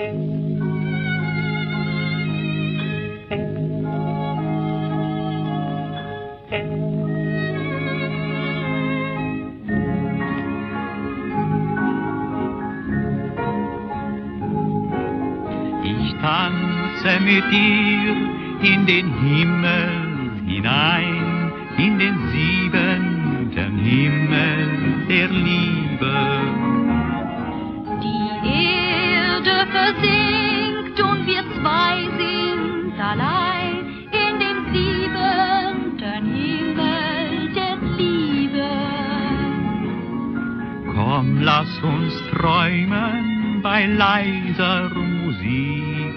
Ich tanze mit dir in den Himmel hinein, in den siebenten Himmel der Liebe. Lass uns träumen bei leiser Musik.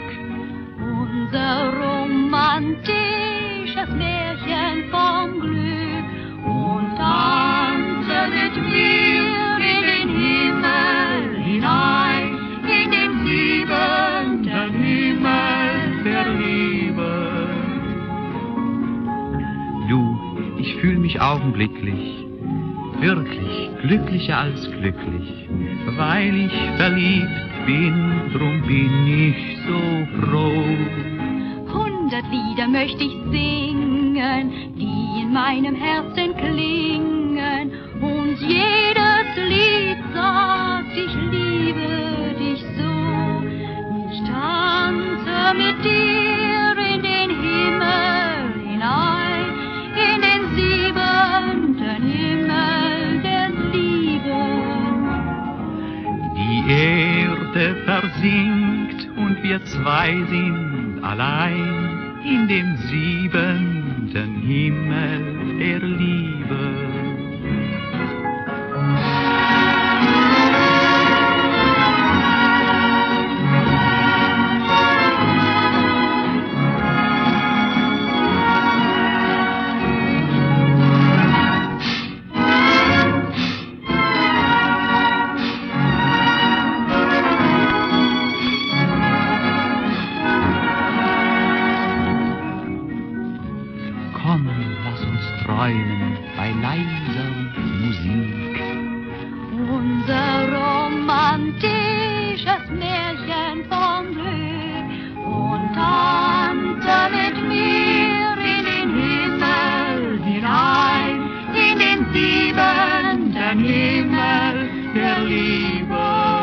Unser romantisches Märchen vom Glück und tanze mit mir in den Himmel hinein, in den siebenten Himmel der Liebe. Du, ich fühle mich augenblicklich wirklich glücklicher als glücklich, weil ich verliebt bin, drum bin ich so froh. Hundert Lieder möchte ich singen, die in meinem Herzen klingen, und jedes Erde versinkt und wir zwei sind allein in dem siebenten Himmel der Liebe. träumen bei leiser Musik. Unser romantisches Märchen vom Glück und Tante mit mir in den Himmel hinein, in den siebenten Himmel der Liebe.